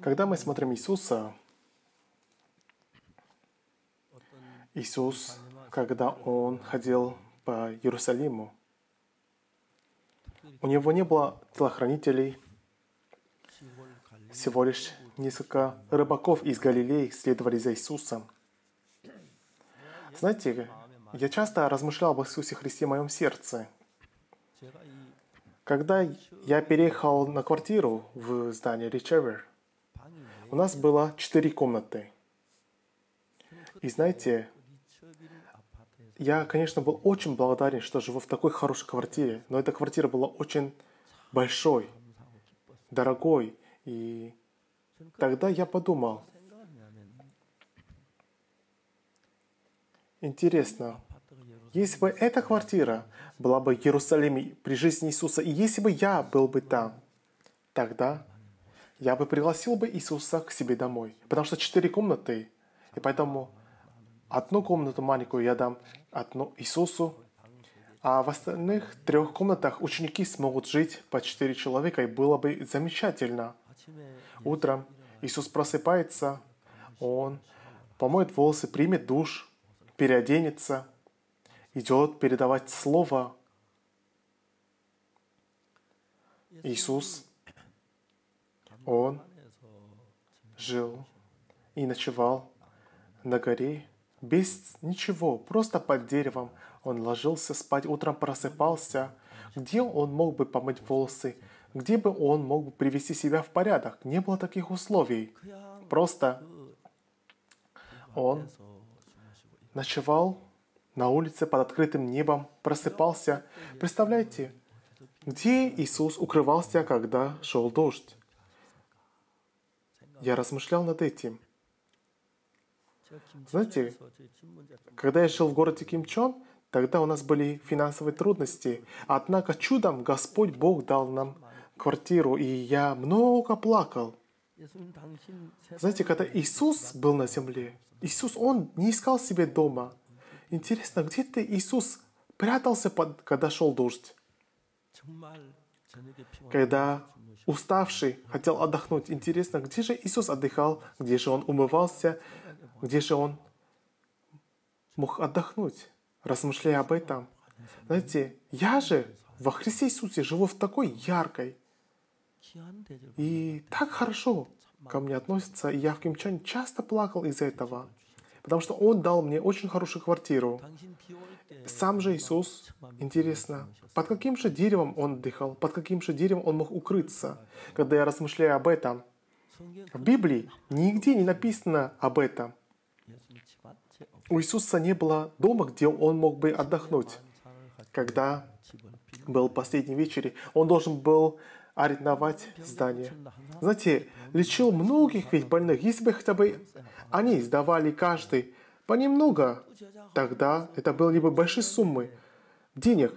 Когда мы смотрим Иисуса, Иисус, когда Он ходил по Иерусалиму, у Него не было телохранителей, всего лишь несколько рыбаков из Галилеи следовали за Иисусом. Знаете, я часто размышлял об Иисусе Христе в моем сердце. Когда я переехал на квартиру в здании Ричевер, у нас было четыре комнаты. И знаете, я, конечно, был очень благодарен, что живу в такой хорошей квартире, но эта квартира была очень большой, дорогой. И тогда я подумал, интересно, если бы эта квартира была бы в Иерусалиме при жизни Иисуса, и если бы я был бы там, тогда я бы пригласил бы Иисуса к себе домой. Потому что четыре комнаты, и поэтому одну комнату маленькую я дам одну Иисусу, а в остальных трех комнатах ученики смогут жить по четыре человека, и было бы замечательно. Утром Иисус просыпается, Он помоет волосы, примет душ, переоденется, идет передавать Слово. Иисус, Он жил и ночевал на горе без ничего, просто под деревом. Он ложился спать, утром просыпался. Где он мог бы помыть волосы? Где бы он мог привести себя в порядок? Не было таких условий. Просто он ночевал на улице под открытым небом, просыпался. Представляете, где Иисус укрывался, когда шел дождь? Я размышлял над этим. Знаете, когда я жил в городе Кимчон, тогда у нас были финансовые трудности. Однако чудом Господь Бог дал нам квартиру, и я много плакал. Знаете, когда Иисус был на земле, Иисус, Он не искал себе дома. Интересно, где ты, Иисус, прятался, под, когда шел дождь? Когда уставший хотел отдохнуть, интересно, где же Иисус отдыхал, где же Он умывался, где же Он мог отдохнуть, размышляя об этом? Знаете, я же во Христе Иисусе живу в такой яркой, и так хорошо ко мне относятся, и я в Кимчане часто плакал из-за этого. Потому что Он дал мне очень хорошую квартиру. Сам же Иисус, интересно, под каким же деревом Он отдыхал, под каким же деревом Он мог укрыться, когда я размышляю об этом. В Библии нигде не написано об этом. У Иисуса не было дома, где Он мог бы отдохнуть. Когда был последний вечер, Он должен был арендовать здание. Знаете, лечил многих ведь больных. Если бы хотя бы они сдавали каждый понемногу, тогда это были бы большие суммы денег.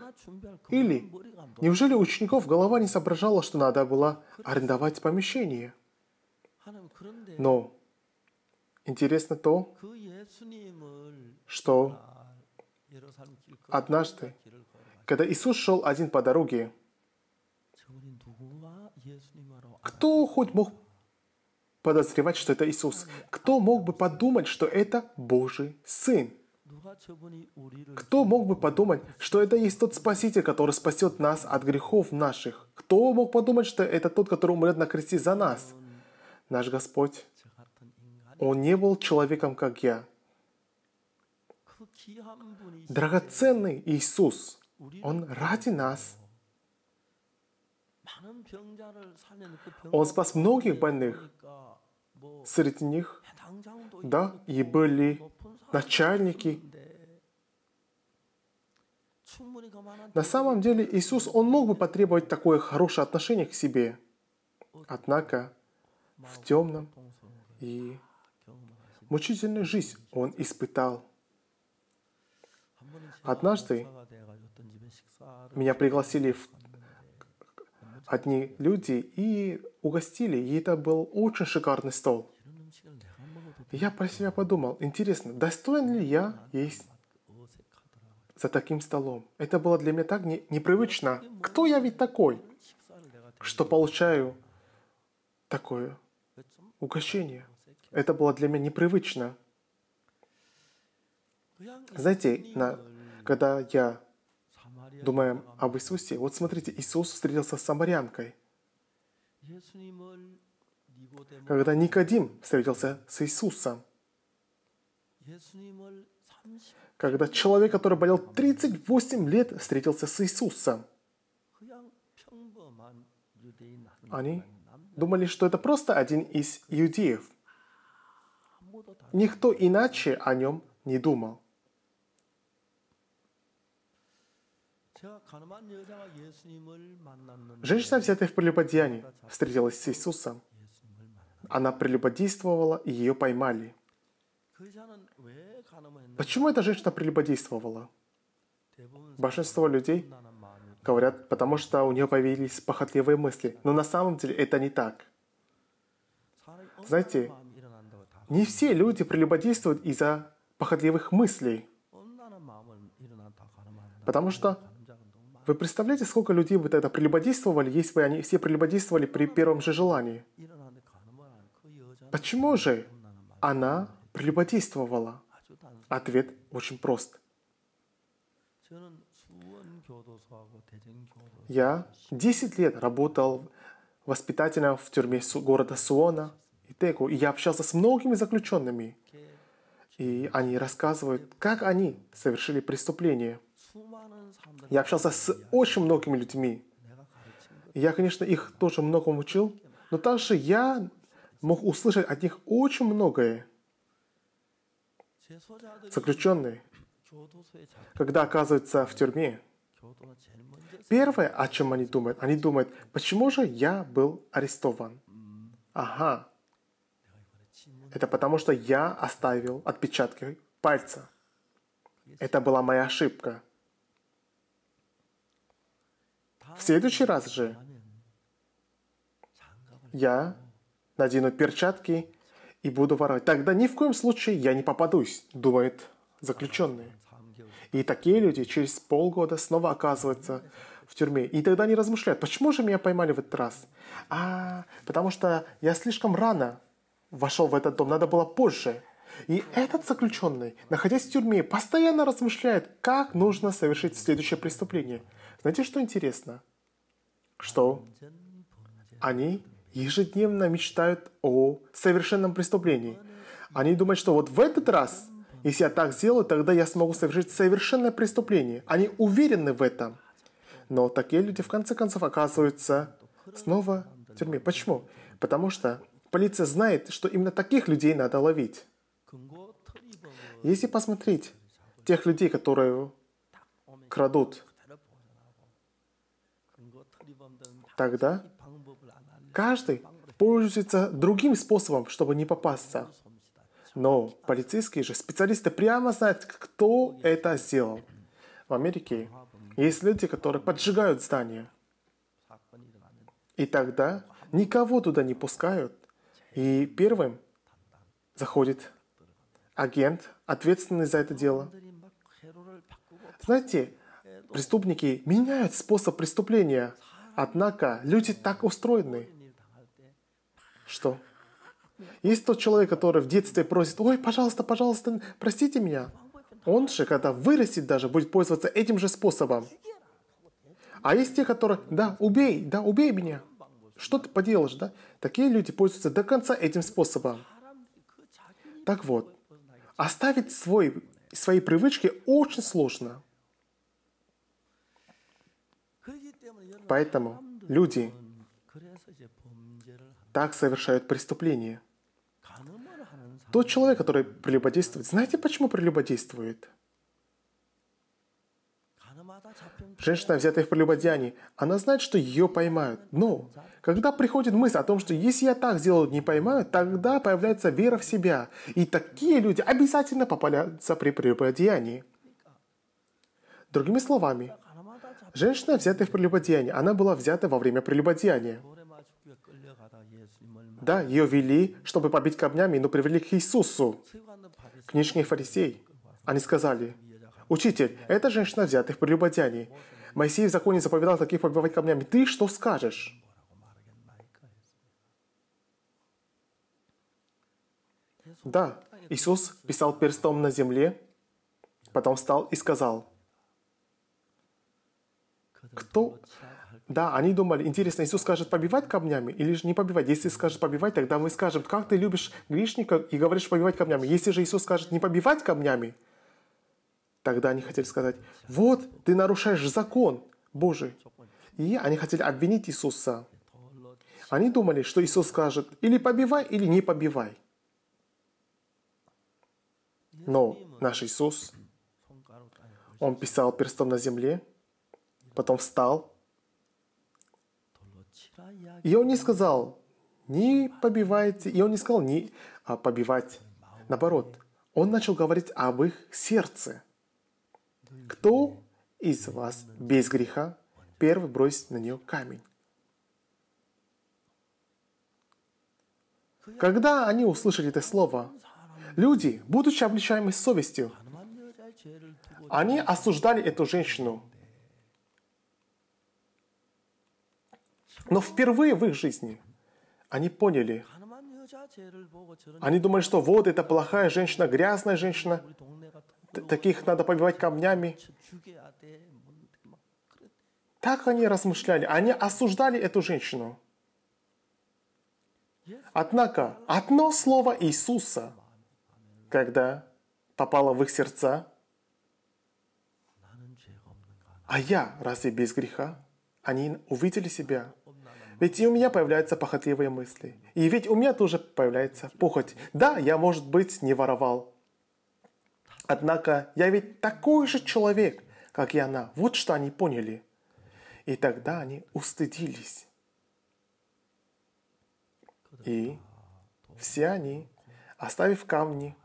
Или неужели учеников голова не соображала, что надо было арендовать помещение? Но интересно то, что однажды, когда Иисус шел один по дороге, кто хоть мог подозревать, что это Иисус? Кто мог бы подумать, что это Божий Сын? Кто мог бы подумать, что это есть тот Спаситель, который спасет нас от грехов наших? Кто мог подумать, что это тот, который умрет на кресте за нас? Наш Господь, Он не был человеком, как я. Драгоценный Иисус, Он ради нас – он спас многих больных. Среди них, да, и были начальники. На самом деле Иисус, Он мог бы потребовать такое хорошее отношение к себе. Однако в темном и мучительную жизнь Он испытал. Однажды меня пригласили в одни люди и угостили, и это был очень шикарный стол. я про себя подумал, интересно, достоин ли я есть за таким столом? Это было для меня так не, непривычно. Кто я ведь такой, что получаю такое угощение. Это было для меня непривычно. Знаете, на, когда я думаю об Иисусе, вот смотрите, Иисус встретился с самарянкой. Когда Никодим встретился с Иисусом, когда человек, который болел 38 лет, встретился с Иисусом, они думали, что это просто один из иудеев. Никто иначе о нем не думал. Женщина, взятая в прелюбодеянии, встретилась с Иисусом. Она прелюбодействовала, и ее поймали. Почему эта женщина прелюбодействовала? Большинство людей говорят, потому что у нее появились похотливые мысли. Но на самом деле это не так. Знаете, не все люди прелюбодействуют из-за похотливых мыслей. Потому что вы представляете, сколько людей бы тогда прелюбодействовали, если бы они все прелюбодействовали при первом же желании? Почему же она прелюбодействовала? Ответ очень прост. Я 10 лет работал воспитателем в тюрьме города Суона и Теку, и я общался с многими заключенными. И они рассказывают, как они совершили преступление. Я общался с очень многими людьми. Я, конечно, их тоже многому учил, но также я мог услышать от них очень многое. Заключенные, когда оказываются в тюрьме, первое, о чем они думают, они думают, почему же я был арестован? Ага, это потому, что я оставил отпечатки пальца. Это была моя ошибка. В следующий раз же я надену перчатки и буду воровать. Тогда ни в коем случае я не попадусь, думает заключенные. И такие люди через полгода снова оказываются в тюрьме. И тогда они размышляют, почему же меня поймали в этот раз? А, потому что я слишком рано вошел в этот дом, надо было позже. И этот заключенный, находясь в тюрьме, постоянно размышляет, как нужно совершить следующее преступление. Знаете, что интересно? Что они ежедневно мечтают о совершенном преступлении. Они думают, что вот в этот раз, если я так сделаю, тогда я смогу совершить совершенное преступление. Они уверены в этом. Но такие люди в конце концов оказываются снова в тюрьме. Почему? Потому что полиция знает, что именно таких людей надо ловить. Если посмотреть тех людей, которые крадут, тогда каждый пользуется другим способом, чтобы не попасться. Но полицейские же, специалисты прямо знают, кто это сделал. В Америке есть люди, которые поджигают здания. И тогда никого туда не пускают. И первым заходит агент, ответственный за это дело. Знаете, преступники меняют способ преступления, однако люди так устроены, что есть тот человек, который в детстве просит, ой, пожалуйста, пожалуйста, простите меня. Он же, когда вырастет даже, будет пользоваться этим же способом. А есть те, которые, да, убей, да, убей меня. Что ты поделаешь, да? Такие люди пользуются до конца этим способом. Так вот, оставить свой, свои привычки очень сложно. Поэтому люди так совершают преступления. Тот человек, который прелюбодействует, знаете, почему прелюбодействует? Женщина, взятая в прелюбодеянии, она знает, что ее поймают. Но когда приходит мысль о том, что если я так сделаю, не поймают, тогда появляется вера в себя. И такие люди обязательно попадаются при прелюбодеянии. Другими словами, женщина, взятая в прелюбодеянии, она была взята во время прелюбодеяния. Да, ее вели, чтобы побить камнями, но привели к Иисусу. Книжные фарисей. Они сказали, «Учитель, эта женщина взята в прелюбодеянии. Моисей в законе заповедал таких побивать камнями. Ты что скажешь?» Да, Иисус писал перстом на земле, потом встал и сказал, кто... Да, они думали, интересно, Иисус скажет побивать камнями или же не побивать? Если скажет побивать, тогда мы скажем, как ты любишь грешника и говоришь побивать камнями. Если же Иисус скажет не побивать камнями, тогда они хотели сказать, вот, ты нарушаешь закон Божий. И они хотели обвинить Иисуса. Они думали, что Иисус скажет, или побивай, или не побивай. Но наш Иисус, Он писал перстом на земле, потом встал, и Он не сказал, не побивайте, и Он не сказал не а, побивать. Наоборот, Он начал говорить об их сердце. Кто из вас без греха, первый бросит на нее камень. Когда они услышали это слово, люди, будучи обличаемы совестью, они осуждали эту женщину. Но впервые в их жизни они поняли, они думали, что вот это плохая женщина, грязная женщина, таких надо побивать камнями. Так они размышляли, они осуждали эту женщину. Однако одно слово Иисуса, когда попало в их сердца, а я разве без греха? Они увидели себя. Ведь и у меня появляются похотливые мысли. И ведь у меня тоже появляется похоть. Да, я, может быть, не воровал. Однако я ведь такой же человек, как и она. Вот что они поняли. И тогда они устыдились. И все они, оставив камни,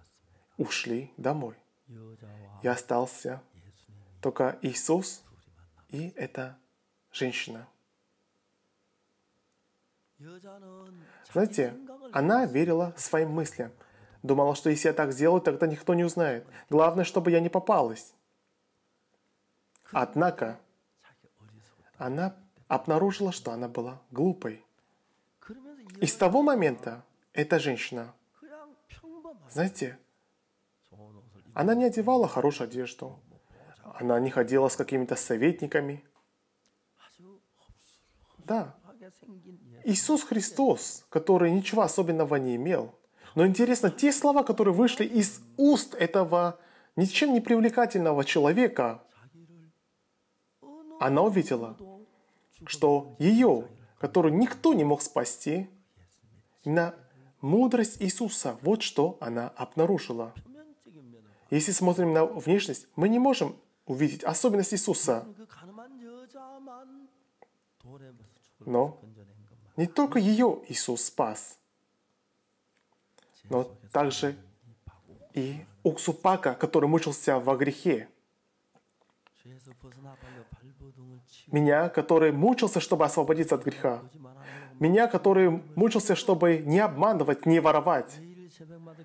ушли домой. И остался только Иисус и эта женщина. Знаете, она верила своим мыслям. Думала, что если я так сделаю, тогда никто не узнает. Главное, чтобы я не попалась. Однако, она обнаружила, что она была глупой. И с того момента эта женщина, знаете, она не одевала хорошую одежду, она не ходила с какими-то советниками. Да, Иисус Христос, который ничего особенного не имел. Но интересно, те слова, которые вышли из уст этого ничем не привлекательного человека, она увидела, что ее, которую никто не мог спасти, на мудрость Иисуса. Вот что она обнаружила. Если смотрим на внешность, мы не можем увидеть особенность Иисуса. Но не только ее Иисус спас, но также и Уксупака, который мучился во грехе. Меня, который мучился, чтобы освободиться от греха. Меня, который мучился, чтобы не обманывать, не воровать.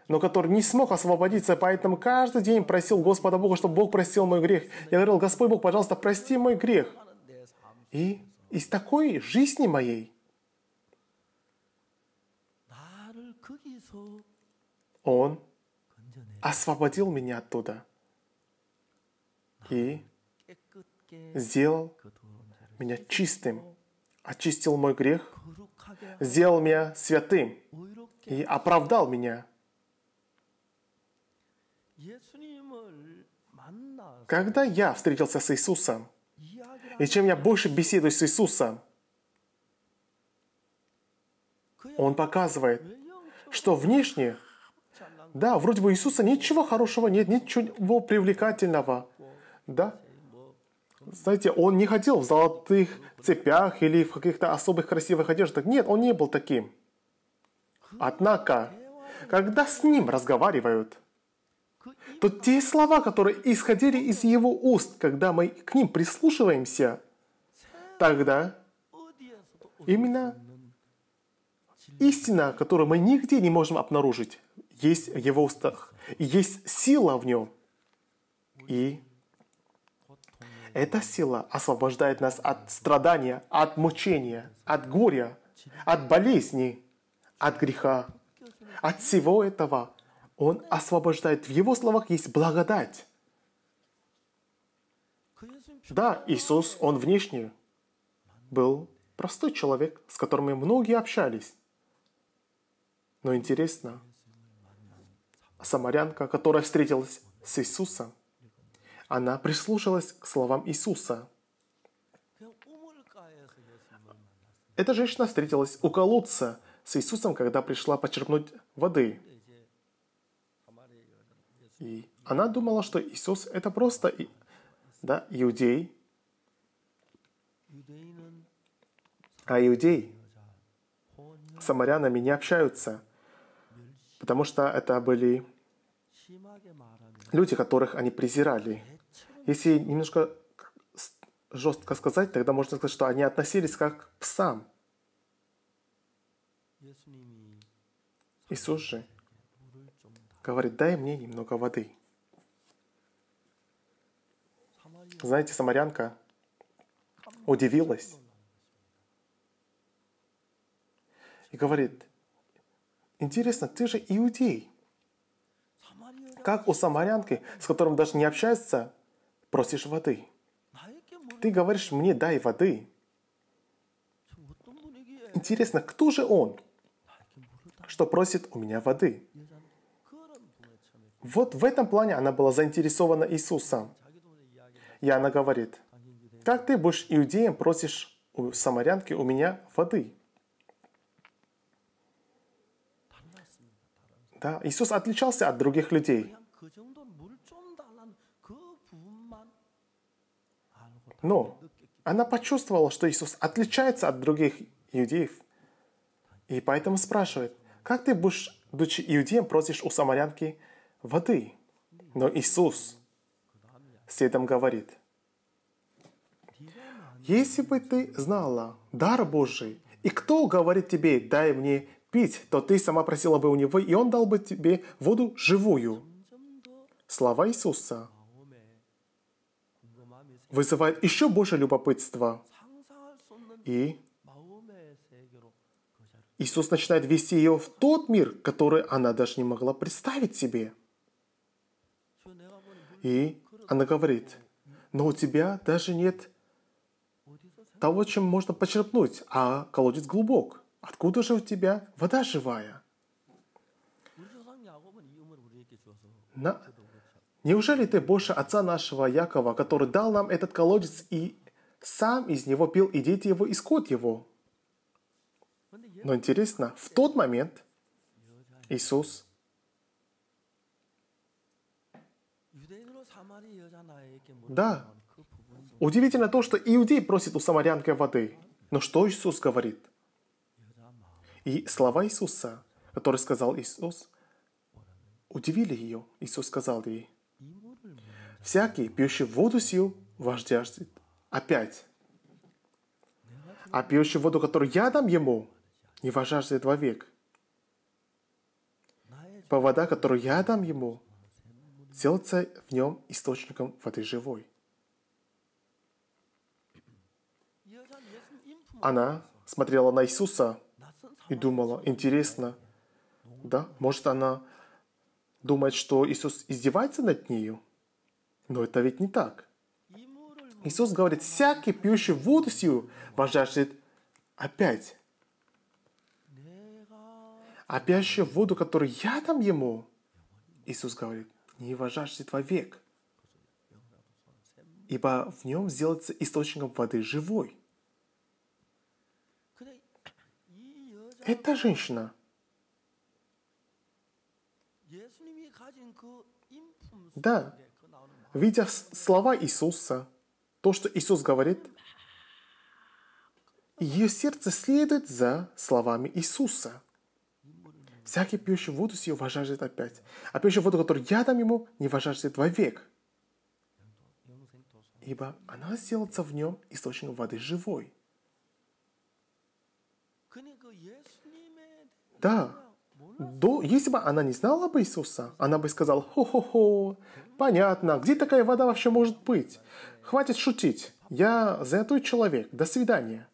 Но который не смог освободиться, поэтому каждый день просил Господа Бога, чтобы Бог простил мой грех. Я говорил, Господь Бог, пожалуйста, прости мой грех. И из такой жизни моей Он освободил меня оттуда и сделал меня чистым, очистил мой грех, сделал меня святым и оправдал меня. Когда я встретился с Иисусом, и чем я больше беседую с Иисусом, Он показывает, что внешне, да, вроде бы Иисуса ничего хорошего нет, ничего привлекательного, да, знаете, он не ходил в золотых цепях или в каких-то особых красивых одеждах. Нет, он не был таким. Однако, когда с ним разговаривают, то те слова, которые исходили из его уст, когда мы к ним прислушиваемся, тогда именно истина, которую мы нигде не можем обнаружить, есть в его устах. Есть сила в нем. И эта сила освобождает нас от страдания, от мучения, от горя, от болезни, от греха. От всего этого Он освобождает. В Его словах есть благодать. Да, Иисус, Он внешне был простой человек, с которым многие общались. Но интересно, самарянка, которая встретилась с Иисусом, она прислушалась к словам Иисуса. Эта женщина встретилась у колодца с Иисусом, когда пришла почерпнуть воды. И она думала, что Иисус это просто да, иудей. А иудей самарянами не общаются, потому что это были люди, которых они презирали. Если немножко жестко сказать, тогда можно сказать, что они относились как к псам. Иисус же говорит, дай мне немного воды. Знаете, самарянка удивилась и говорит, интересно, ты же иудей. Как у самарянки, с которым даже не общается, просишь воды? Ты говоришь мне, дай воды. Интересно, кто же он, что просит у меня воды? Вот в этом плане она была заинтересована Иисусом. И она говорит, как ты будешь иудеем, просишь у самарянки у меня воды? Да, Иисус отличался от других людей. Но она почувствовала, что Иисус отличается от других иудеев. И поэтому спрашивает, как ты будешь, будучи иудеем, просишь у самарянки воды? Но Иисус следом говорит, если бы ты знала дар Божий, и кто говорит тебе, дай мне пить, то ты сама просила бы у него, и он дал бы тебе воду живую. Слова Иисуса вызывает еще больше любопытства. И Иисус начинает вести ее в тот мир, который она даже не могла представить себе. И она говорит, но у тебя даже нет того, чем можно почерпнуть, а колодец глубок. Откуда же у тебя вода живая? На... Неужели ты больше отца нашего Якова, который дал нам этот колодец и сам из него пил, и дети его, и скот его? Но интересно, в тот момент Иисус Да. Удивительно то, что иудей просит у самарянки воды. Но что Иисус говорит? И слова Иисуса, которые сказал Иисус, удивили ее. Иисус сказал ей, «Всякий, пьющий воду сил, вождяждет опять. А пьющий воду, которую я дам ему, не вожаждет вовек. По вода, которую я дам ему, сделается в нем источником воды живой». Она смотрела на Иисуса – и думала, интересно, да, может она думает, что Иисус издевается над нею? Но это ведь не так. Иисус говорит, всякий пьющий воду сию вожаждет опять. А пьющий воду, которую я дам ему, Иисус говорит, не вожаждет вовек. Ибо в нем сделается источником воды живой. Эта женщина, да, видя слова Иисуса, то, что Иисус говорит, ее сердце следует за словами Иисуса. Всякий пьющий воду сию вожаждет опять, а пьющий воду, которую я дам ему, не вожаждет вовек. Ибо она сделается в нем источником воды живой. Да. До, если бы она не знала бы Иисуса, она бы сказала, хо-хо-хо, понятно, где такая вода вообще может быть? Хватит шутить, я занятой человек, до свидания.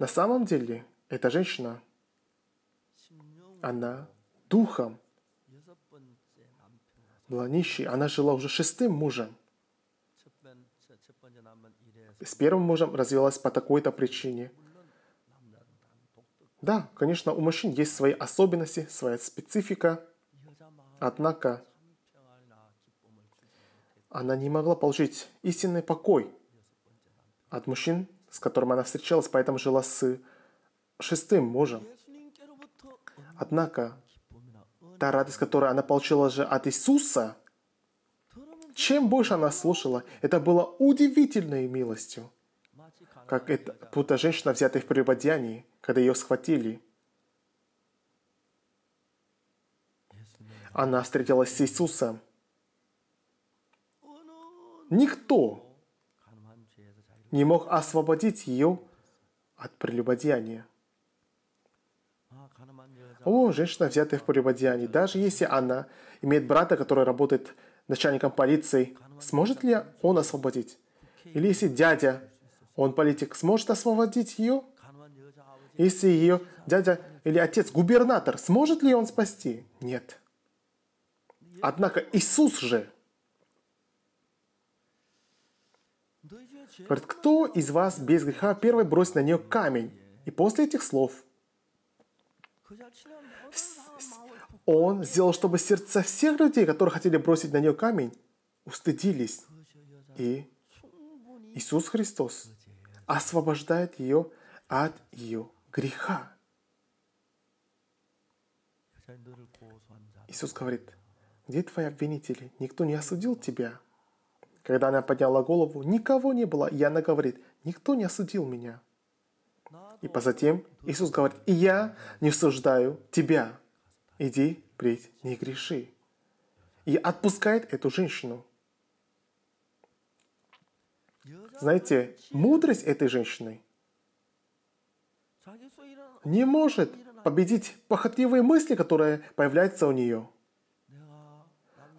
На самом деле, эта женщина, она духом была нищей. Она жила уже шестым мужем. С первым мужем развелась по такой-то причине. Да, конечно, у мужчин есть свои особенности, своя специфика. Однако она не могла получить истинный покой от мужчин, с которым она встречалась, поэтому жила с шестым мужем. Однако, та радость, которую она получила же от Иисуса, чем больше она слушала, это было удивительной милостью. Как это, будто женщина, взятая в прелюбодеянии, когда ее схватили. Она встретилась с Иисусом. Никто не мог освободить ее от прелюбодеяния. О, женщина, взятая в прелюбодеянии, даже если она имеет брата, который работает начальником полиции, сможет ли он освободить? Или если дядя, он политик, сможет освободить ее? Если ее дядя или отец губернатор, сможет ли он спасти? Нет. Однако Иисус же говорит, кто из вас без греха первый бросит на нее камень? И после этих слов он сделал, чтобы сердца всех людей, которые хотели бросить на нее камень, устыдились. И Иисус Христос освобождает ее от ее греха. Иисус говорит, где твои обвинители? Никто не осудил тебя. Когда она подняла голову, никого не было. И она говорит, никто не осудил меня. И позатем Иисус говорит, и я не осуждаю тебя. Иди, впредь не греши. И отпускает эту женщину. Знаете, мудрость этой женщины не может победить похотливые мысли, которые появляются у нее.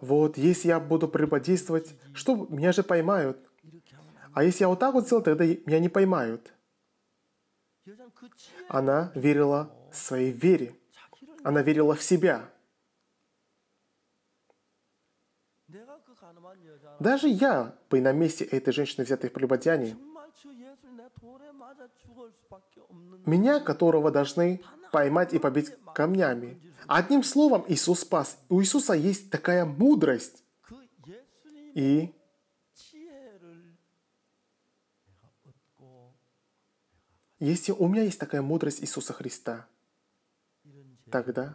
Вот, если я буду прелюбодействовать, что меня же поймают. А если я вот так вот сделаю, тогда меня не поймают. Она верила своей вере. Она верила в себя. Даже я бы на месте этой женщины, взятой в прелюбодеянии, меня, которого должны поймать и побить камнями. Одним словом, Иисус спас. У Иисуса есть такая мудрость. И если у меня есть такая мудрость Иисуса Христа, тогда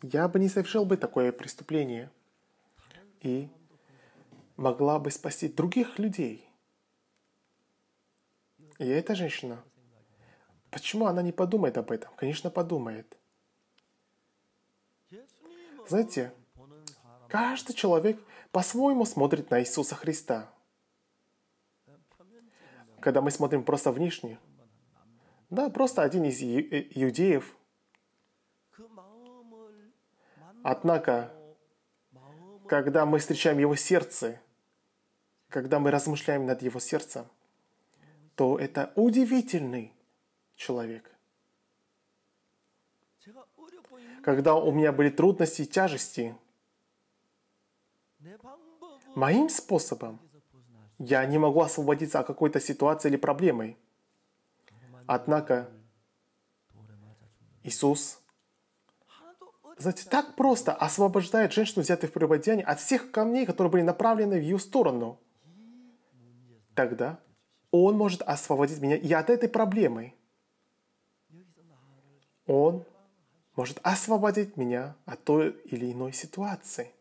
я бы не совершил бы такое преступление и могла бы спасти других людей. И эта женщина, почему она не подумает об этом? Конечно, подумает. Знаете, каждый человек по-своему смотрит на Иисуса Христа. Когда мы смотрим просто внешне, да, просто один из иудеев. Однако, когда мы встречаем его сердце, когда мы размышляем над его сердцем, то это удивительный человек. Когда у меня были трудности и тяжести, моим способом я не могу освободиться от какой-то ситуации или проблемой. Однако Иисус, знаете, так просто освобождает женщину, взятую в прелюбодеянии, от всех камней, которые были направлены в ее сторону. Тогда Он может освободить меня и от этой проблемы. Он может освободить меня от той или иной ситуации.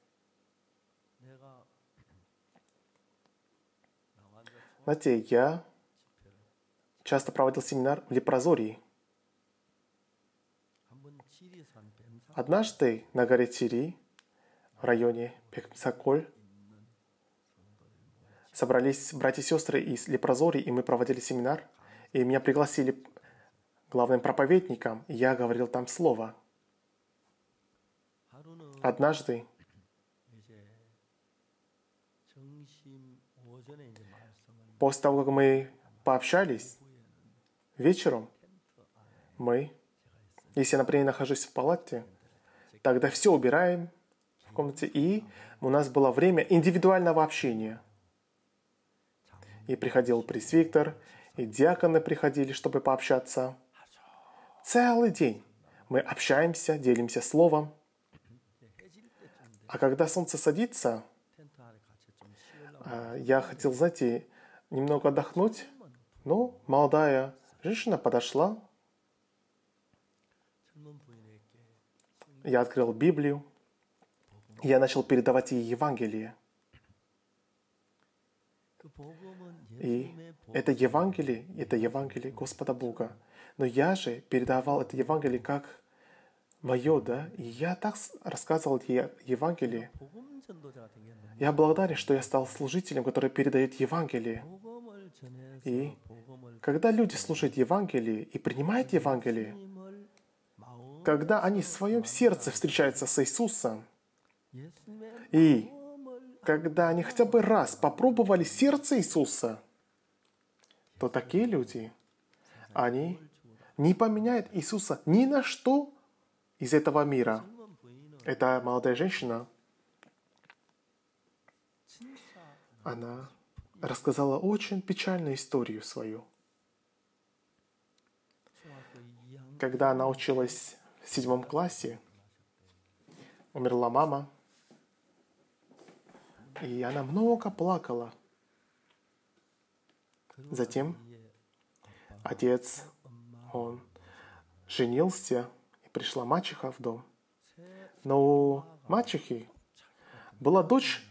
Знаете, я часто проводил семинар в Лепрозории. Однажды на горе Тири, в районе Пексаколь, собрались братья и сестры из Лепрозории, и мы проводили семинар, и меня пригласили главным проповедником, и я говорил там слово – Однажды после того, как мы пообщались, вечером мы, если я, например, нахожусь в палате, Тогда все убираем в комнате, и у нас было время индивидуального общения. И приходил пресвиктор, и диаконы приходили, чтобы пообщаться. Целый день мы общаемся, делимся словом. А когда солнце садится, а, я хотел, знаете, немного отдохнуть. Ну, молодая женщина подошла. Я открыл Библию. Я начал передавать ей Евангелие. И это Евангелие, это Евангелие Господа Бога. Но я же передавал это Евангелие как мое, да, и я так рассказывал ей Евангелие. Я благодарен, что я стал служителем, который передает Евангелие. И когда люди слушают Евангелие и принимают Евангелие, когда они в своем сердце встречаются с Иисусом, и когда они хотя бы раз попробовали сердце Иисуса, то такие люди, они не поменяют Иисуса ни на что из этого мира. Эта молодая женщина, она рассказала очень печальную историю свою. Когда она училась в седьмом классе, умерла мама, и она много плакала. Затем отец, он женился, и пришла мачеха в дом. Но у мачехи была дочь,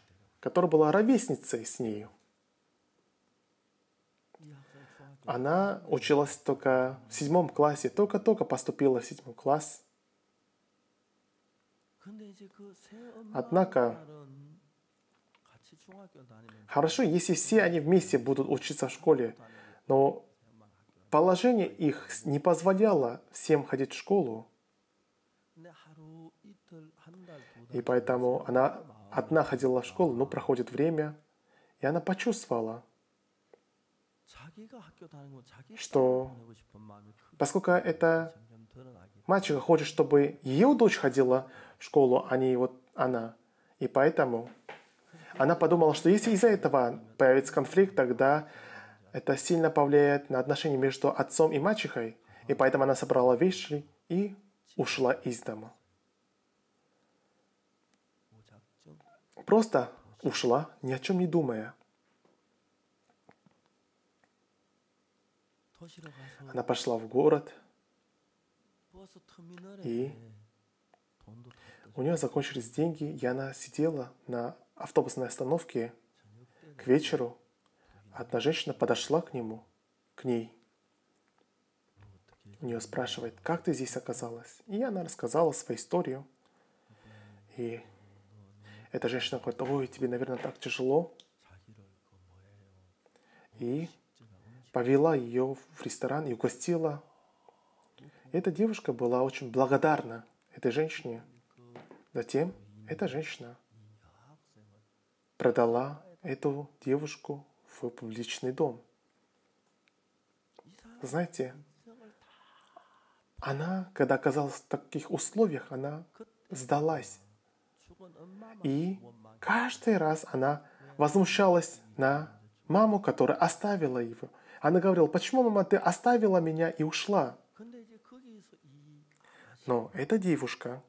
которая была ровесницей с нею. Она училась только в седьмом классе, только-только поступила в седьмой класс. Однако, хорошо, если все они вместе будут учиться в школе, но положение их не позволяло всем ходить в школу. И поэтому она одна ходила в школу, но проходит время, и она почувствовала, что? поскольку это мальчика хочет, чтобы ее дочь ходила в школу, а не вот она, и поэтому она подумала, что если из-за этого появится конфликт, тогда это сильно повлияет на отношения между отцом и мачехой, и поэтому она собрала вещи и ушла из дома. Просто ушла, ни о чем не думая. Она пошла в город, и у нее закончились деньги, и она сидела на автобусной остановке к вечеру. Одна женщина подошла к нему, к ней. У нее спрашивает, как ты здесь оказалась? И она рассказала свою историю. И эта женщина говорит, ой, тебе, наверное, так тяжело. И повела ее в ресторан и угостила. Эта девушка была очень благодарна этой женщине. Затем эта женщина продала эту девушку в публичный дом. Знаете, она, когда оказалась в таких условиях, она сдалась. И каждый раз она возмущалась на маму, которая оставила его. Она говорила, почему, мама, ты оставила меня и ушла? Но эта девушка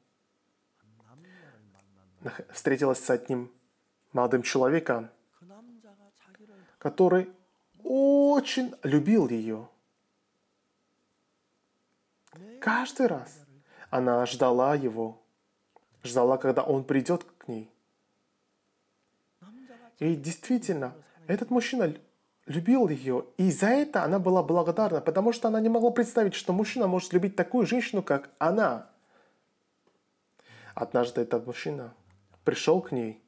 встретилась с одним молодым человеком, который очень любил ее. Каждый раз она ждала его, ждала, когда он придет к ней. И действительно, этот мужчина любил ее, и за это она была благодарна, потому что она не могла представить, что мужчина может любить такую женщину, как она. Однажды этот мужчина пришел к ней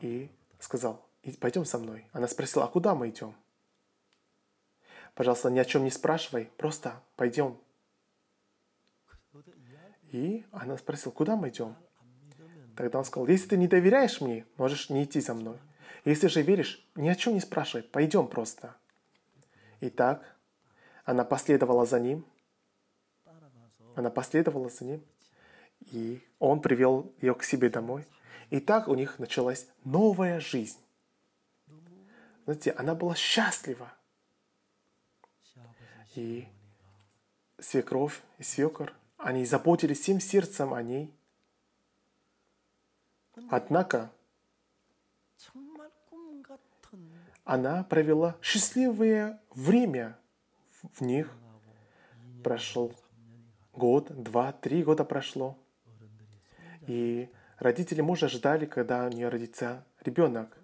и сказал, пойдем со мной. Она спросила, а куда мы идем? Пожалуйста, ни о чем не спрашивай, просто пойдем. И она спросила, куда мы идем? Тогда он сказал, если ты не доверяешь мне, можешь не идти за мной. Если же веришь, ни о чем не спрашивай, пойдем просто. Итак, она последовала за ним, Она последовала за ним, и он привел ее к себе домой. И так у них началась новая жизнь. Знаете, она была счастлива. И свекровь и свекор, они заботились всем сердцем о ней. Однако она провела счастливое время в них. Прошел год, два, три года прошло. И родители мужа ждали, когда у нее родится ребенок.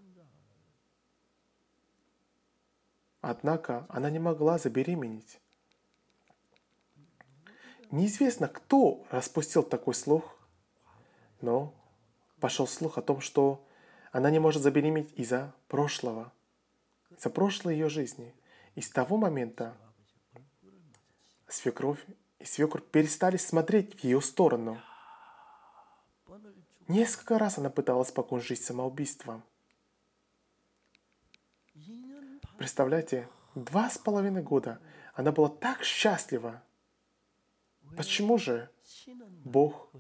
Однако она не могла забеременеть. Неизвестно, кто распустил такой слух, но пошел слух о том, что она не может забеременеть из-за прошлого, из-за прошлой ее жизни. И с того момента свекровь и свекр перестали смотреть в ее сторону. Несколько раз она пыталась покончить самоубийством. Представляете, два с половиной года она была так счастлива. Почему же Бог,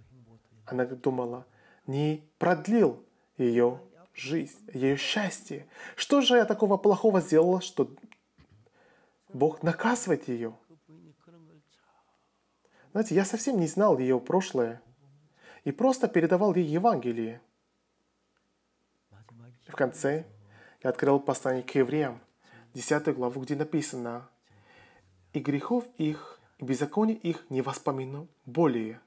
она думала, не продлил ее жизнь, ее счастье? Что же я такого плохого сделала, что Бог наказывает ее? Знаете, я совсем не знал ее прошлое и просто передавал ей Евангелие. В конце я открыл послание к евреям, 10 главу, где написано «И грехов их, и беззаконий их не воспомину более».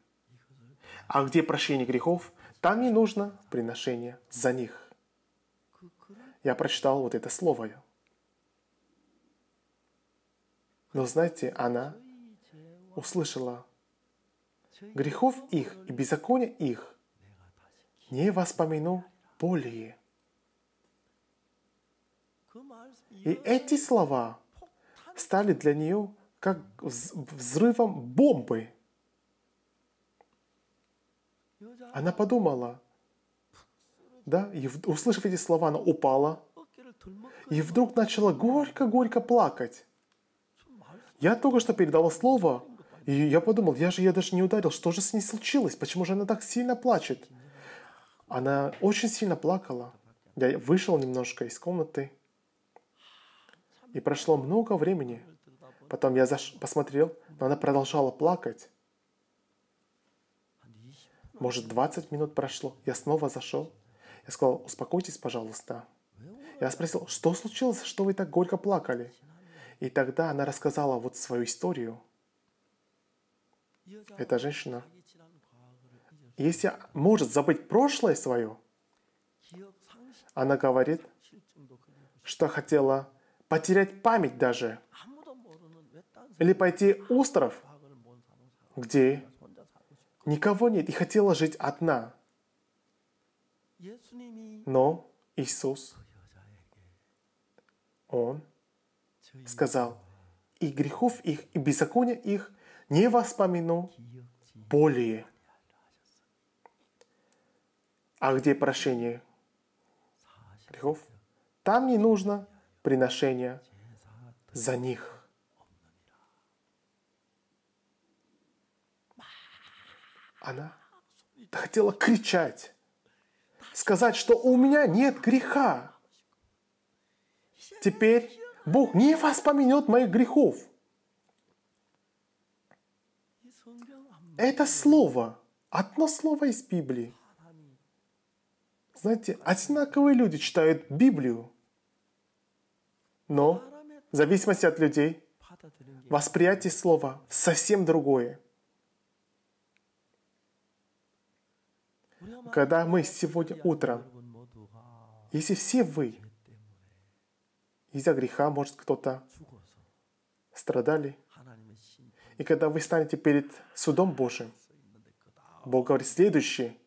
А где прощение грехов, там не нужно приношение за них. Я прочитал вот это слово. Но знаете, она услышала грехов их и беззакония их не воспомину более. И эти слова стали для нее как взрывом бомбы. Она подумала, да, и услышав эти слова, она упала, и вдруг начала горько-горько плакать. Я только что передала слово, и я подумал, я же ее даже не ударил, что же с ней случилось? Почему же она так сильно плачет? Она очень сильно плакала. Я вышел немножко из комнаты, и прошло много времени. Потом я заш... посмотрел, но она продолжала плакать. Может, 20 минут прошло. Я снова зашел. Я сказал, успокойтесь, пожалуйста. Я спросил, что случилось, что вы так горько плакали? И тогда она рассказала вот свою историю – эта женщина, если может забыть прошлое свое, она говорит, что хотела потерять память даже. Или пойти остров, где никого нет, и хотела жить одна. Но Иисус, Он сказал, и грехов их, и беззакония их не воспомину более. А где прощение грехов? Там не нужно приношения за них. Она хотела кричать, сказать, что у меня нет греха. Теперь Бог не воспоминет моих грехов. Это слово, одно слово из Библии. Знаете, одинаковые люди читают Библию, но в зависимости от людей восприятие слова совсем другое. Когда мы сегодня утром, если все вы из-за греха, может кто-то страдали, и когда вы станете перед судом Божьим, Бог говорит следующее.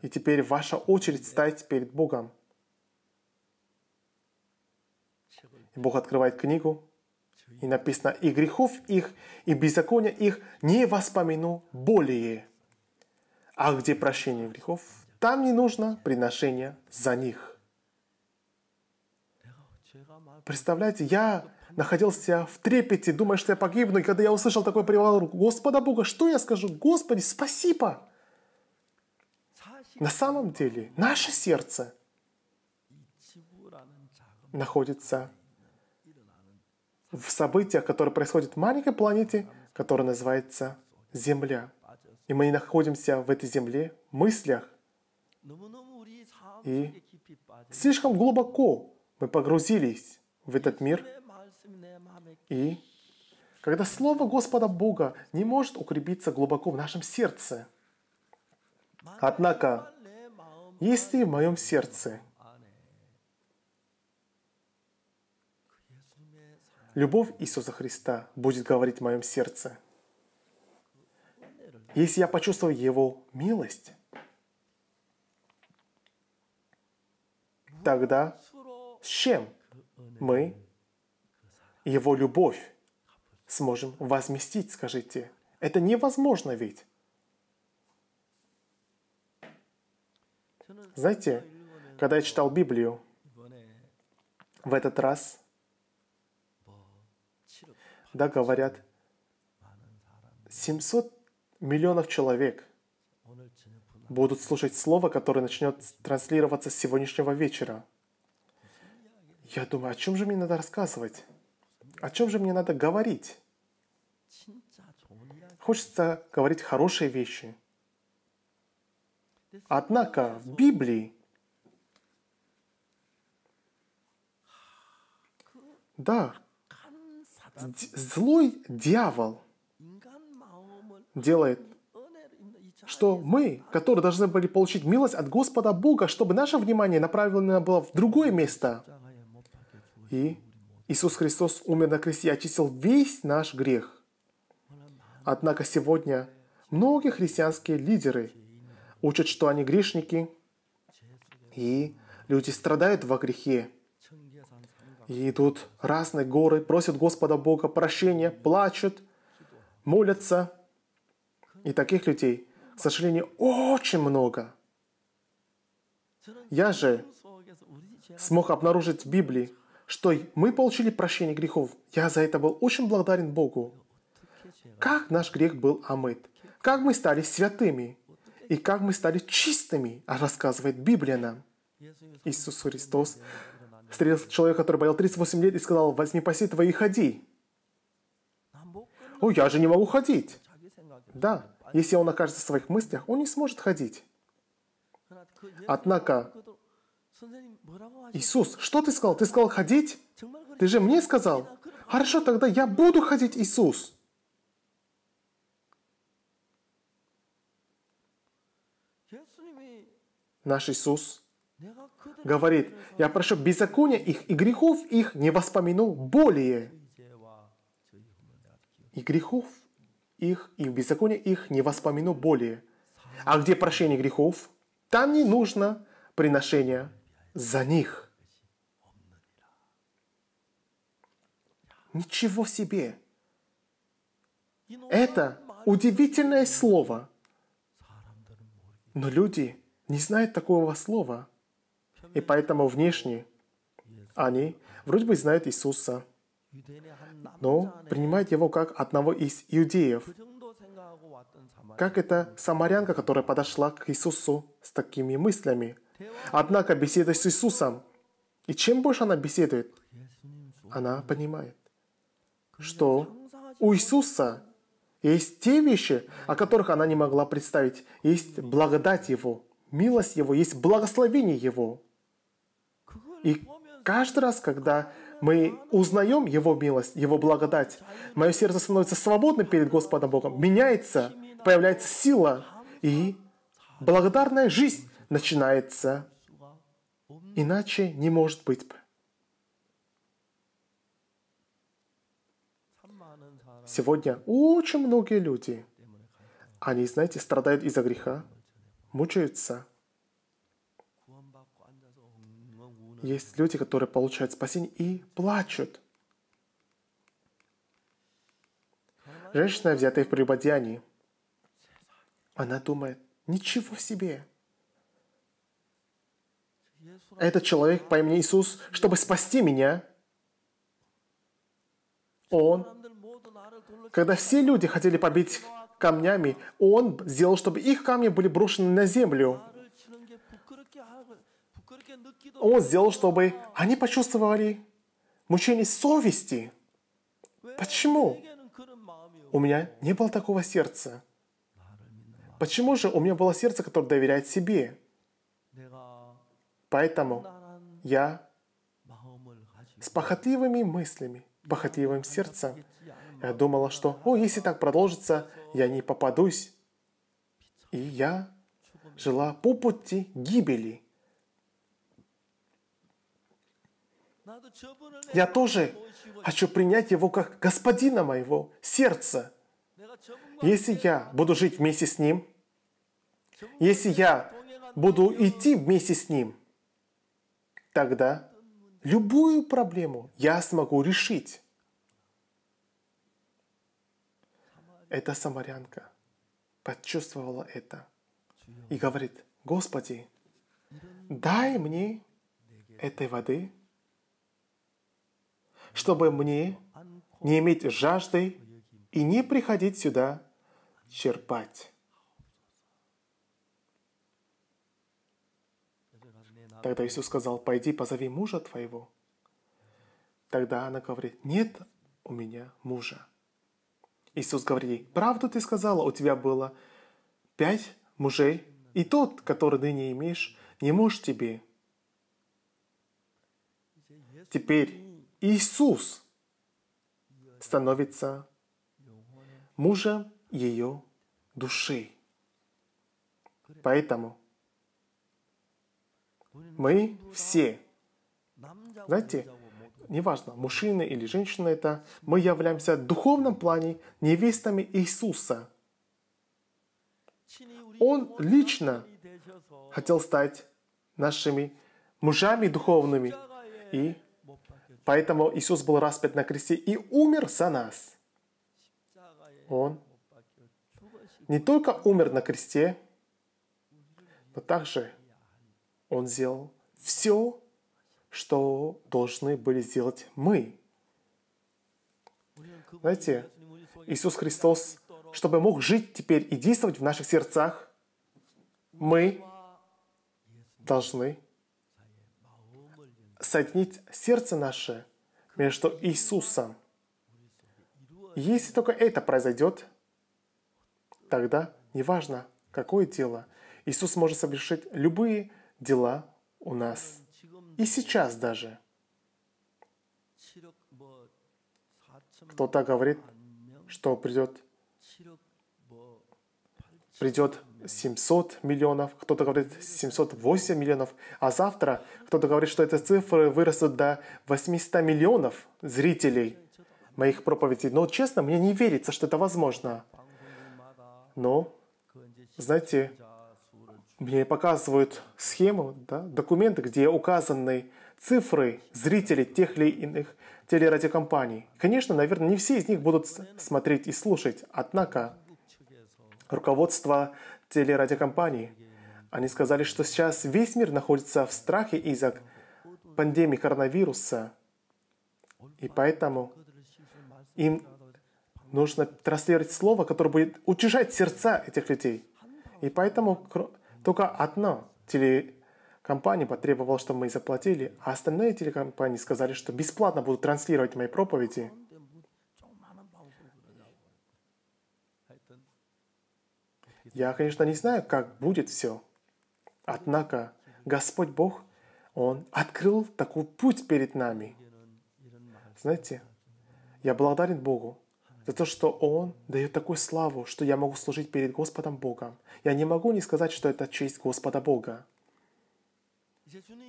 И теперь ваша очередь стать перед Богом. И Бог открывает книгу, и написано, «И грехов их, и беззакония их не воспомину более». А где прощение грехов, там не нужно приношение за них. Представляете, я находился в трепете, думая, что я погибну. И когда я услышал такой привал Господа Бога, что я скажу? Господи, спасибо! На самом деле, наше сердце находится в событиях, которые происходят в маленькой планете, которая называется Земля. И мы находимся в этой Земле, в мыслях. И слишком глубоко мы погрузились в этот мир. И когда Слово Господа Бога не может укрепиться глубоко в нашем сердце, однако, если в моем сердце любовь Иисуса Христа будет говорить в моем сердце, если я почувствую Его милость, тогда с чем мы Его любовь сможем возместить, скажите? Это невозможно ведь. Знаете, когда я читал Библию, в этот раз, да, говорят, 700 миллионов человек будут слушать слово, которое начнет транслироваться с сегодняшнего вечера. Я думаю, о чем же мне надо рассказывать? О чем же мне надо говорить? Хочется говорить хорошие вещи. Однако в Библии да, злой дьявол делает, что мы, которые должны были получить милость от Господа Бога, чтобы наше внимание направлено было в другое место. И Иисус Христос умер на кресте и очистил весь наш грех. Однако сегодня многие христианские лидеры учат, что они грешники, и люди страдают во грехе. И идут разные горы, просят Господа Бога прощения, плачут, молятся. И таких людей, к сожалению, очень много. Я же смог обнаружить в Библии, что мы получили прощение грехов. Я за это был очень благодарен Богу. Как наш грех был омыт. Как мы стали святыми. И как мы стали чистыми, рассказывает Библия нам. Иисус Христос встретил человека, который болел 38 лет и сказал, возьми паси и ходи. О, я же не могу ходить. Да, если он окажется в своих мыслях, он не сможет ходить. Однако, Иисус, что ты сказал? Ты сказал ходить? Ты же мне сказал. Хорошо, тогда я буду ходить, Иисус. Наш Иисус говорит, я прошу беззакония их и грехов их не воспомяну более. И грехов их и беззакония их не воспомяну более. А где прощение грехов, там не нужно приношения за них. Ничего себе! Это удивительное слово. Но люди не знают такого слова. И поэтому внешне они вроде бы знают Иисуса, но принимают его как одного из иудеев. Как это самарянка, которая подошла к Иисусу с такими мыслями. Однако беседует с Иисусом. И чем больше она беседует, она понимает, что у Иисуса есть те вещи, о которых она не могла представить. Есть благодать Его, милость Его, есть благословение Его. И каждый раз, когда мы узнаем Его милость, Его благодать, мое сердце становится свободным перед Господом Богом, меняется, появляется сила, и благодарная жизнь начинается. Иначе не может быть. Сегодня очень многие люди, они, знаете, страдают из-за греха, мучаются. Есть люди, которые получают спасение и плачут. Женщина, взятая в прелюбодеянии, она думает, ничего себе. Этот человек по имени Иисус, чтобы спасти меня, Он, когда все люди хотели побить камнями, Он сделал, чтобы их камни были брошены на землю. Он сделал, чтобы они почувствовали мучение совести. Почему? У меня не было такого сердца. Почему же у меня было сердце, которое доверяет себе? Поэтому я с похотливыми мыслями, похотливым сердцем, я думала, что, о, если так продолжится, я не попадусь. И я жила по пути гибели. Я тоже хочу принять его как господина моего сердца. Если я буду жить вместе с ним, если я буду идти вместе с ним, тогда любую проблему я смогу решить. Эта самарянка почувствовала это и говорит, Господи, дай мне этой воды, чтобы мне не иметь жажды и не приходить сюда черпать. Тогда Иисус сказал, пойди позови мужа твоего. Тогда она говорит, нет у меня мужа. Иисус говорит ей, правду ты сказала, у тебя было пять мужей, и тот, который ты не имеешь, не муж тебе. Теперь Иисус становится мужем ее души. Поэтому мы все, знаете, неважно, мужчина или женщина это, мы являемся в духовном плане невестами Иисуса. Он лично хотел стать нашими мужами духовными. И поэтому Иисус был распят на кресте и умер за нас. Он не только умер на кресте, но также Он сделал все, что должны были сделать мы. Знаете, Иисус Христос, чтобы мог жить теперь и действовать в наших сердцах, мы должны соединить сердце наше между Иисусом. Если только это произойдет, тогда неважно, какое дело, Иисус может совершить любые дела у нас. И сейчас даже. Кто-то говорит, что придет, придет 700 миллионов, кто-то говорит 708 миллионов, а завтра кто-то говорит, что эти цифры вырастут до 800 миллионов зрителей моих проповедей. Но честно, мне не верится, что это возможно. Но, знаете, мне показывают схему, да, документы, где указаны цифры зрителей тех или иных телерадиокомпаний. Конечно, наверное, не все из них будут смотреть и слушать, однако руководство телерадиокомпаний, они сказали, что сейчас весь мир находится в страхе из-за пандемии коронавируса, и поэтому им нужно транслировать слово, которое будет утешать сердца этих людей. И поэтому только одна телекомпания потребовала, чтобы мы заплатили, а остальные телекомпании сказали, что бесплатно будут транслировать мои проповеди. Я, конечно, не знаю, как будет все. Однако Господь Бог, Он открыл такой путь перед нами. Знаете, я благодарен Богу за то, что Он дает такую славу, что я могу служить перед Господом Богом. Я не могу не сказать, что это честь Господа Бога.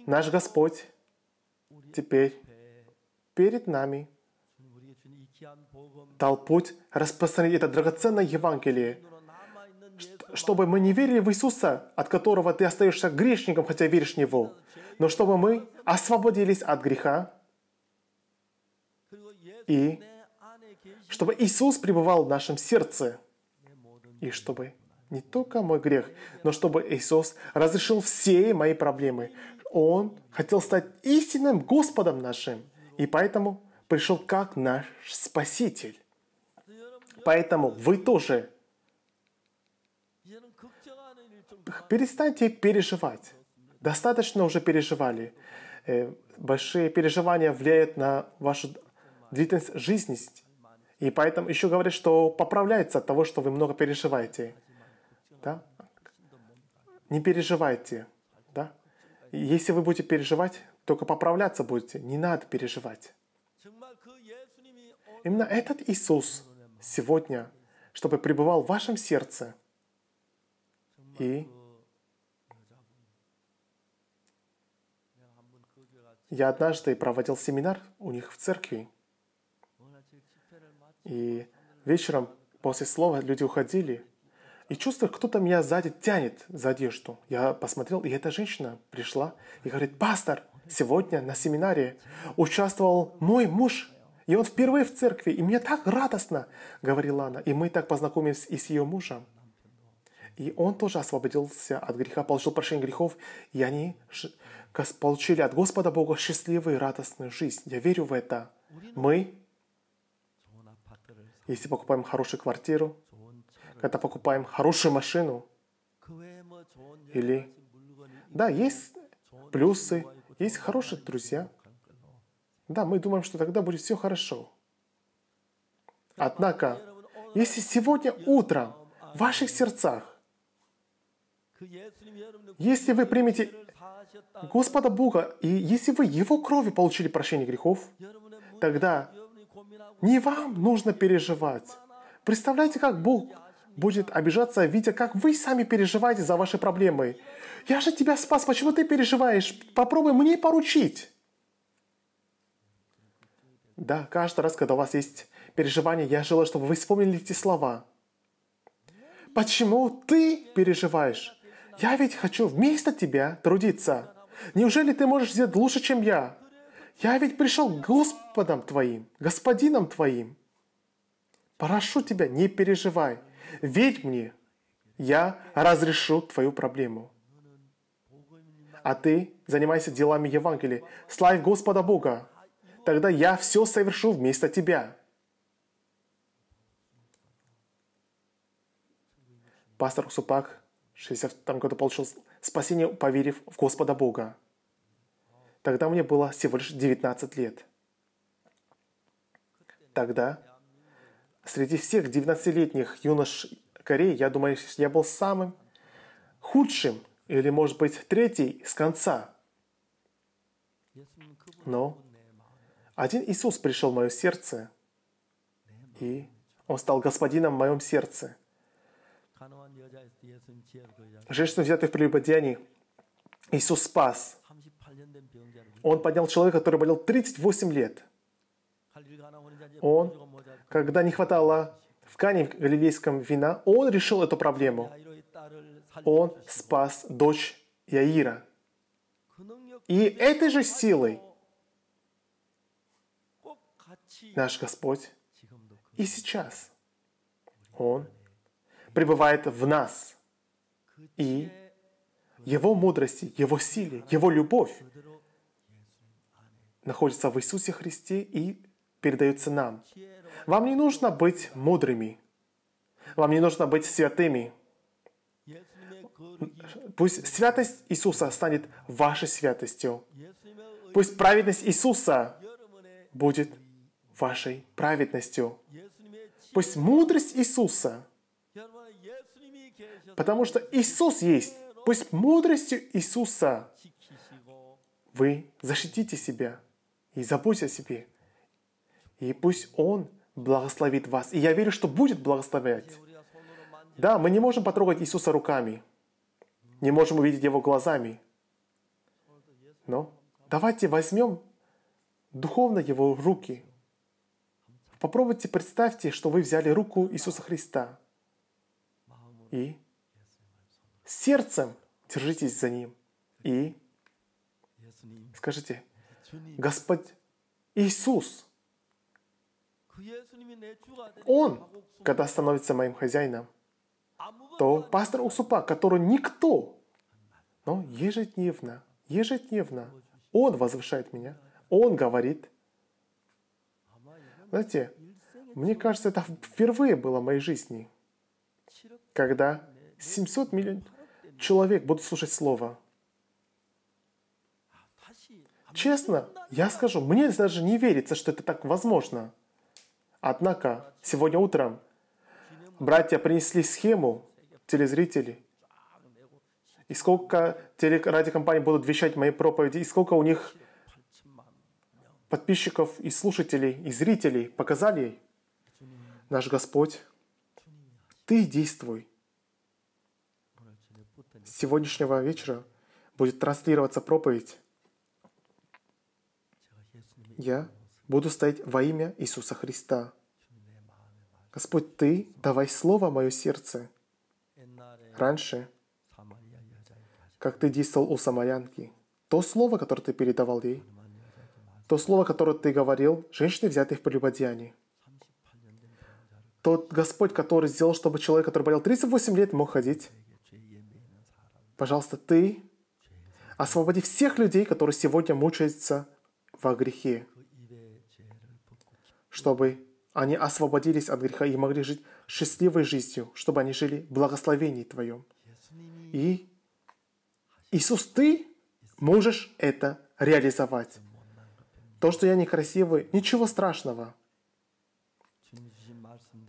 Наш Господь теперь перед нами дал путь распространить это драгоценное Евангелие, чтобы мы не верили в Иисуса, от которого ты остаешься грешником, хотя веришь в Него, но чтобы мы освободились от греха и чтобы Иисус пребывал в нашем сердце, и чтобы не только мой грех, но чтобы Иисус разрешил все мои проблемы. Он хотел стать истинным Господом нашим. И поэтому пришел как наш Спаситель. Поэтому вы тоже перестаньте переживать. Достаточно уже переживали. Э, большие переживания влияют на вашу длительность жизни. И поэтому еще говорят, что поправляется от того, что вы много переживаете. Да? Не переживайте. Да? Если вы будете переживать, только поправляться будете. Не надо переживать. Именно этот Иисус сегодня, чтобы пребывал в вашем сердце. И я однажды проводил семинар у них в церкви. И вечером после слова люди уходили, и чувствую, кто-то меня сзади тянет за одежду. Я посмотрел, и эта женщина пришла и говорит, пастор, сегодня на семинаре участвовал мой муж, и он впервые в церкви, и мне так радостно, говорила она. И мы так познакомились и с ее мужем. И он тоже освободился от греха, получил прощение грехов, и они получили от Господа Бога счастливую и радостную жизнь. Я верю в это. Мы, если покупаем хорошую квартиру, когда покупаем хорошую машину, или... Да, есть плюсы, есть хорошие друзья. Да, мы думаем, что тогда будет все хорошо. Однако, если сегодня утром в ваших сердцах, если вы примете Господа Бога, и если вы Его кровью получили прощение грехов, тогда не вам нужно переживать. Представляете, как Бог будет обижаться, видя, как вы сами переживаете за ваши проблемы. Я же тебя спас, почему ты переживаешь? Попробуй мне поручить. Да, каждый раз, когда у вас есть переживание, я желаю, чтобы вы вспомнили эти слова. Почему ты переживаешь? Я ведь хочу вместо тебя трудиться. Неужели ты можешь сделать лучше, чем я? Я ведь пришел к Господом твоим, Господином твоим. Прошу тебя, не переживай. Верь мне, я разрешу твою проблему. А ты занимайся делами Евангелия. Славь Господа Бога. Тогда я все совершу вместо тебя. Пастор Супак в 62 году получил спасение, поверив в Господа Бога. Тогда мне было всего лишь 19 лет. Тогда среди всех 19-летних юнош Кореи, я думаю, я был самым худшим, или, может быть, третий с конца. Но один Иисус пришел в мое сердце, и Он стал господином в моем сердце. Женщина, взятая в прелюбодеянии, Иисус спас. Он поднял человека, который болел 38 лет. Он когда не хватало в Кане в галилейском вина, он решил эту проблему. Он спас дочь Яира. И этой же силой наш Господь и сейчас Он пребывает в нас. И Его мудрости, Его силе, Его любовь находится в Иисусе Христе и передается нам. Вам не нужно быть мудрыми. Вам не нужно быть святыми. Пусть святость Иисуса станет вашей святостью. Пусть праведность Иисуса будет вашей праведностью. Пусть мудрость Иисуса, потому что Иисус есть, пусть мудростью Иисуса вы защитите себя и заботьте о себе. И пусть Он благословит вас. И я верю, что будет благословлять. Да, мы не можем потрогать Иисуса руками. Не можем увидеть Его глазами. Но давайте возьмем духовно Его руки. Попробуйте, представьте, что вы взяли руку Иисуса Христа. И сердцем держитесь за Ним. И скажите, Господь Иисус – он, когда становится моим хозяином, то пастор Усупа, который никто, но ежедневно, ежедневно, он возвышает меня, он говорит, Знаете, мне кажется, это впервые было в моей жизни, когда 700 миллионов человек будут слушать Слово. Честно, я скажу, мне даже не верится, что это так возможно. Однако, сегодня утром братья принесли схему телезрителей, и сколько телерадиокомпаний будут вещать мои проповеди, и сколько у них подписчиков и слушателей, и зрителей показали. Наш Господь, Ты действуй. С сегодняшнего вечера будет транслироваться проповедь. Я буду стоять во имя Иисуса Христа. Господь, Ты давай слово мое сердце. Раньше, как Ты действовал у самарянки, то слово, которое Ты передавал ей, то слово, которое Ты говорил, женщины, взятые в прелюбодеянии. Тот Господь, который сделал, чтобы человек, который болел 38 лет, мог ходить. Пожалуйста, Ты освободи всех людей, которые сегодня мучаются во грехе, чтобы они освободились от греха и могли жить счастливой жизнью, чтобы они жили в благословении Твоем. И Иисус, Ты можешь это реализовать. То, что я некрасивый, ничего страшного.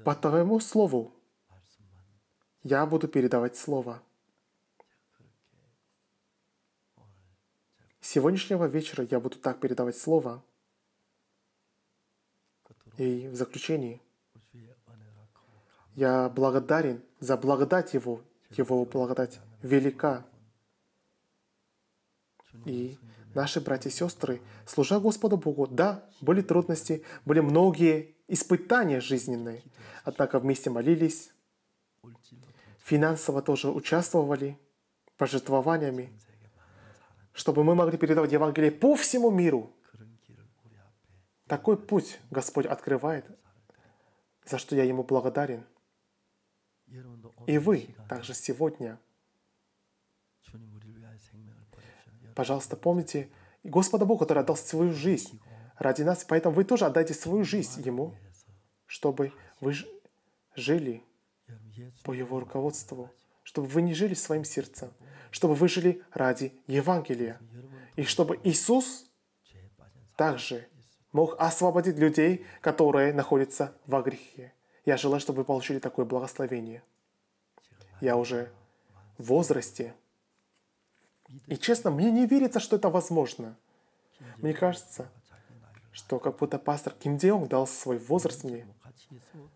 По Твоему Слову я буду передавать Слово. С сегодняшнего вечера я буду так передавать Слово. И в заключении я благодарен за благодать Его, Его благодать велика. И наши братья и сестры, служа Господу Богу, да, были трудности, были многие испытания жизненные, однако вместе молились, финансово тоже участвовали, пожертвованиями, чтобы мы могли передавать Евангелие по всему миру. Такой путь Господь открывает, за что я Ему благодарен. И вы также сегодня, пожалуйста, помните Господа Бога, который отдал свою жизнь ради нас, поэтому вы тоже отдайте свою жизнь Ему, чтобы вы жили по Его руководству, чтобы вы не жили своим сердцем, чтобы вы жили ради Евангелия, и чтобы Иисус также мог освободить людей, которые находятся во грехе. Я желаю, чтобы вы получили такое благословение. Я уже в возрасте. И честно, мне не верится, что это возможно. Мне кажется, что как будто пастор Ким Деонг дал свой возраст мне.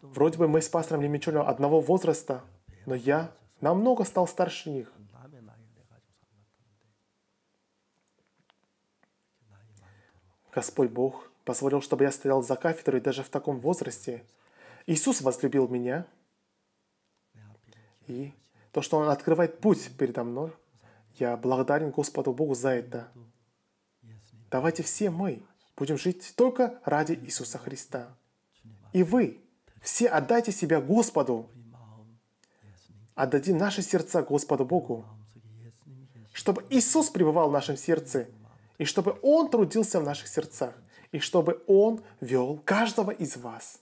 Вроде бы мы с пастором Ли Мичулем одного возраста, но я намного стал старше них. Господь Бог позволил, чтобы я стоял за кафедрой даже в таком возрасте. Иисус возлюбил меня. И то, что Он открывает путь передо мной, я благодарен Господу Богу за это. Давайте все мы будем жить только ради Иисуса Христа. И вы все отдайте себя Господу. Отдадим наши сердца Господу Богу, чтобы Иисус пребывал в нашем сердце, и чтобы Он трудился в наших сердцах, и чтобы Он вел каждого из вас.